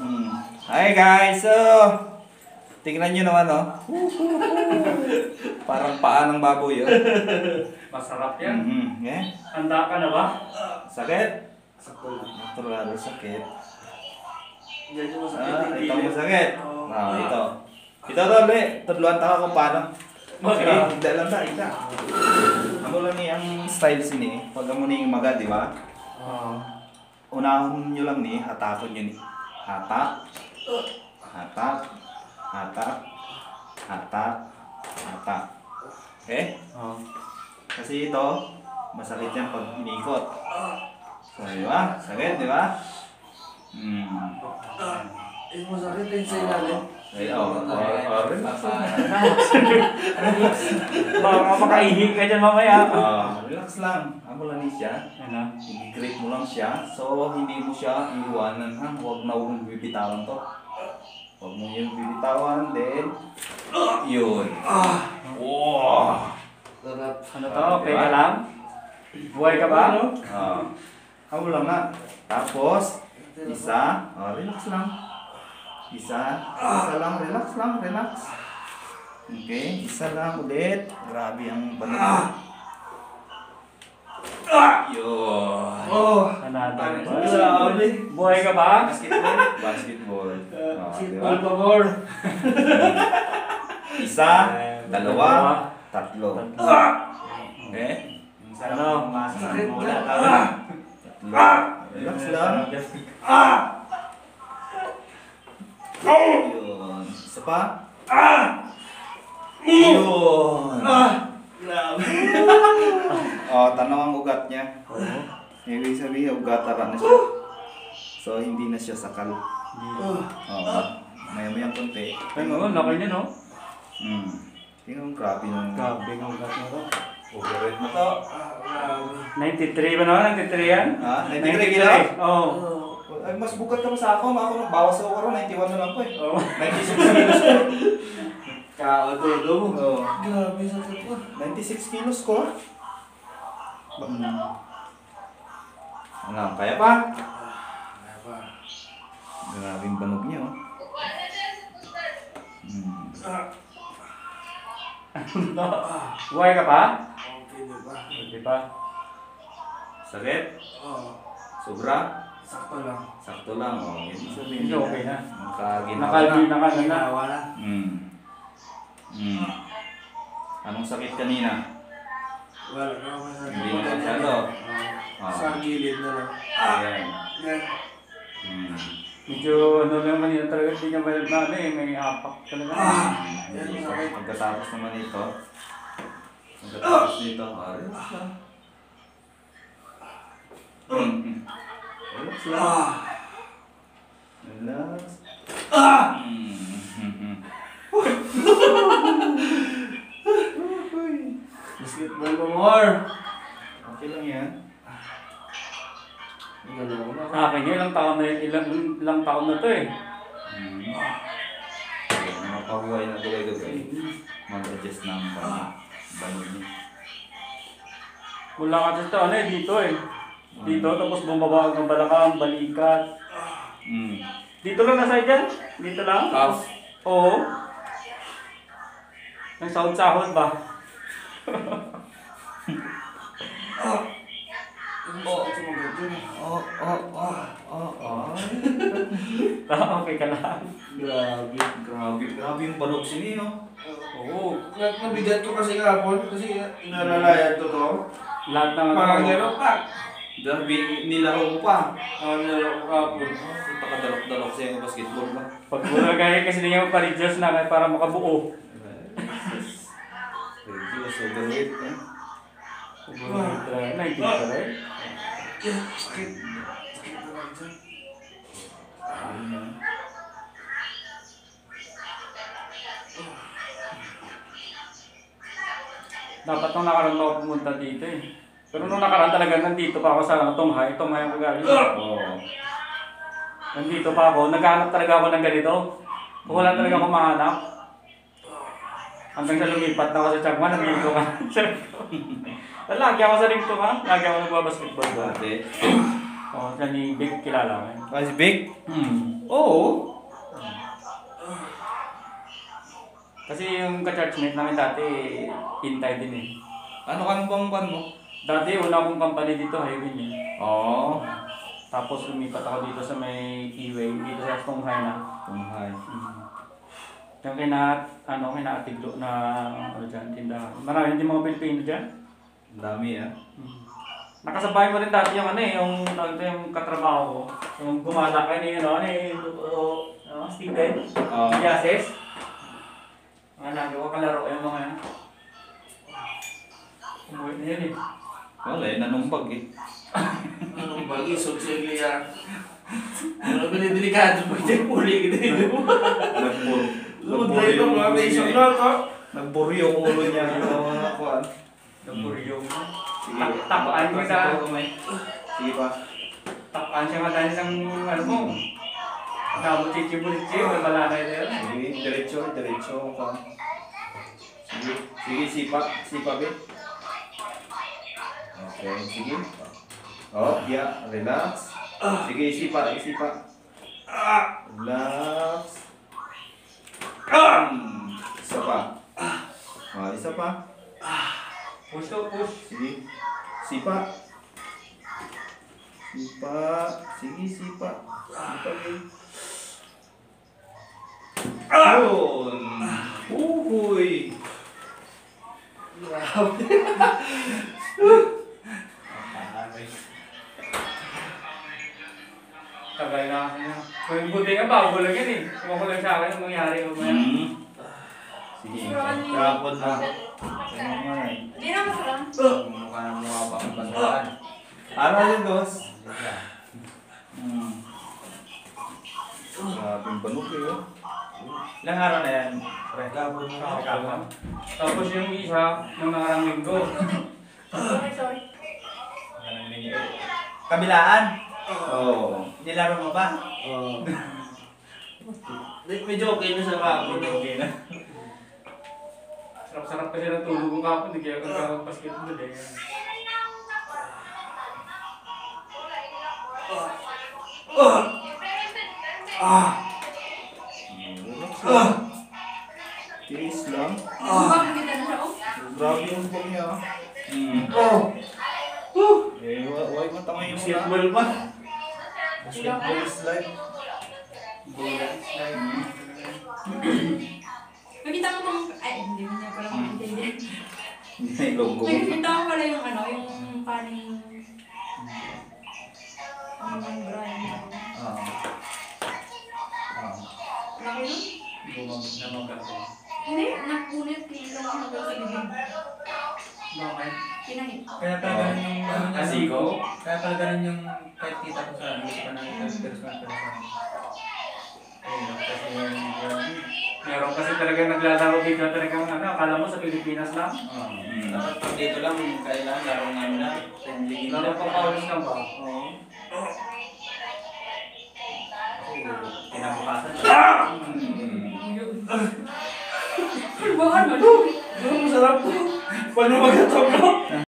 Hmm. Hi guys, so tingnan nyo naman oh. Parang paa ng baboy oh. Masarap yan. Mm-hmm. Yeah. Handa ka na ba? Sakit? Lang. Naturado sakit. Yan yung masakit Ah, yung ito masakit. Oo. Ah, ito. Ito to, le. Tudluan ta kung paano. Maga. Sige, hindi lang ta, ita. Ano lang ni ang style sini, pag mo ning maga, di ba? Oo. Unahon nyo lang ni, hatakon nyo ni. Hatak. Hatak. Hatak. Hatak. Hatak. Okay? Oo. Kasi ito, masakit yan pag inikot. So, di ba? Sakit, di ba? Hmm. Ah, Yung masakit din sa ilalim. Ay, oh, oh, oh, relax lang. Baka makaihi ka dyan mamaya. Ah, relax lang. Ako lang ni siya. Na. I-grip mo lang siya. So, hindi mo siya iwanan ha. Huwag na huwag bibitawan to. Huwag mo yung bibitawan. Then, yun. Wow! Sarap. Ano to? Okay ka lang? Buhay ka ba? Ah. Ako lang nga. Tapos, isa. Oh, relax lang. Isa. Isa lang. Relax lang. Relax. Okay. Isa lang ulit. Grabe ang banog. Yun. Oh! Ano one. Grabe. Buhay ka ba? Basketball. Basketball. Oh, di ba? Por favor. Isa, dalawa, tatlo. Okay? Ano? Sakit na. Tatlo. Relax lang. Yun. Isa pa. Yun. Grabe. Oh, tanong ang ugat niya. Ibig sabihin, ugatara na siya. So, hindi na siya sakal. Oh. Oh, maya-mayang konti. Ay, oo, laki niya, no? Hmm. Tingnan mo, grabe nung Grabe ng ugat mo to. overweight mo to. Ah, grabe. 93 ba naman? 93 yan? Ha? 93 kilo? Oo. Oh. Ay, mas bugat pa sa ako. Ako nagbawas ako karon 91 na lang po eh. Oo. 96 kilos ko. Kakadodo mo. Oo. Grabe sakit ko. 96 kilos ko. Hmm. Ano, kaya pa? Kaya pa. Grabing banog niya oh. Hmm. Buhay ka pa? Okay na ba? Hindi pa. Sakit? Oh. Sobra? Sakto lang. Sakto lang oh. Yan sabihin Hindi, okay na. Nakaginawa Nakalbi na. na ka na na. Ginawa na. Hmm. Hmm. Anong sakit kanina? Wala na ako sa Hindi na masyado. Ah. Sa gilid na lang. Ayan. Yan. Hmm. Medyo ano lang man yun talaga. Hindi niya malam na ano eh. May apak talaga. Ah. Hindi, pag- Pagkatapos naman ito, pagkatapos nito, ah, relax lang. Ah. Relax. Ah. Basketball mo more. Okay lang yan. Galaw na. Akin yun, ilang taon na yun. Ilang, ilang taon na to eh. Hmm. Ayan, Mapabuhay na gaway-gaway. Mag-adjust ng pang banog niya. Wala ka dito ano eh. Dito eh. Dito tapos bumaba ang balakang, balikat. Hmm. Dito lang nasa dyan? Dito lang? Half. Oo. May sahod-sahod ba? Oh. Oh, oh, oh, oh, oh. Okay ka lang. Grabe. Grabe, grabe yung banog sini, no? Oo. Nabigat ko kasi kahapon kasi inalalayan to to. Lahat ng Mga gano'n pa. Grabe, nilaro ko pa. Ang nalala ko kahapon. Punta ka dalok-dalok sa yung basketball ba? Pag mula gaya kasi mo pa-reduce na para makabuo. Reduce, overweight, eh. Sobrang 90 ka rin. Yeah, sakit. Sakit na lang dyan. Dapat nung nakaraan ako pumunta dito eh. Pero nung nakaraan talaga nandito pa ako sa Tonghay. Tonghay ang kagaling. Oo. Nandito pa ako. Naghahanap talaga ako ng ganito. Kung wala talaga ako mahanap. Hanggang sa lumipat na ako sa Chagman, nandito ka. Lagi ako sa ring to ka. Lagi ako nagbabasketball ba? Dati, Oo, siya ni Big kilala ko yun. Ah, si Vic? Hmm. Oo. Kasi yung ka-churchmate namin dati, hintay din eh. Ano kang bangban mo? Dati, una akong company dito, highway eh. Oo. Tapos lumipat ako dito sa may Keyway, dito sa Tunghay na. Tunghay. Mm. Yung kina, ano, kinaatiglo na, ano dyan, tindahan. Marami din mga Pilipino dyan. Ang dami ah. Mm. Nakasabay mo rin dati yung ano eh, yung, ito, yung katrabaho ko. Yung gumala kayo ni, ano, ni, o, ano, Steven. Oo. Yases. Mga nagawa kalaro yung mga yan. Umuwi na yun eh. Wala eh, nanumbag eh. Anong bagi, sosiali yan. Ano ba yung delikado pag yung puli ka din? Nagbur. Lumutay ko mga may isang ha? Nagburi yung ulo niya. Yung mga kuwan. Naburyong. Sige. Tak- tapaan mo sa-. Sige pa. Tapan siya nga dahil ng ano mo. Namo chichi-bulichi, may malanay na yun. Sige, diretso, diretso. Sige, sige, sipa. Sipa, be. Okay, sige. Oh, yeah, relax. Sige, isipa, isipa. Relax. Hmm, isa pa. Ah, isa pa. Push to push. Sige. Sipa. Sipa. Sige, sipa. Sipa, be. Yun. Uhuy. Tagal Kung buti nga bago lang yan eh. Kung ako lang sa akin, ang mangyari ko ba yan? Hmm. Sige. Kapon na. Ano nga eh. Hindi na masarap. Mukha na mukha pa ang bandahan. Aral yun, boss. Hmm. Grabe yung banok eh, oh. Ilang araw na yan? Pre? Kapon na. Kapon. Tapos yung isa, nung nakarang linggo. Sorry, sorry. Kabilaan? Oo. Nilaro mo ba? Oo. Medyo okay na sa kapon. Okay na. Sarap-sarap kasi ng tulog ko kapon, hindi kaya kagkakapasket mo eh. Relax lang. Tiis lang. Na oh. Grabe yung bag niya, ah. Hmm. Oh! Eh, wa- why matangay yung muna? Basketball pa. Basketball slide. Nakita mo tong... Ay, hindi mo niya pala maintindihan. Hindi na yung logo. Nakikita ko pala yung ano, yung paning... Ano yung grind. Ah. Ah. Laki nun? Bumagod na magkaso. Hindi, napunit. Tingnan lang hanggang sa Kaya pala ganun yung ano niya. Asigo? Kaya pala ganun yung kahit kita ko sa ano, pa sa personal person. Ayun lang kasi yung yung- Meron kasi talaga naglalaro dito talaga ano, akala mo sa Pilipinas lang. Hmm. Dapat pag dito lang, kailangan laro namin na. Friendly game Laro pang paulis lang ba? Oo. Kasi kinabukasan. Hmm. Baka ano? Ano masarap to? Paano magkatapos?